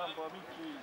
Bambam, mentira.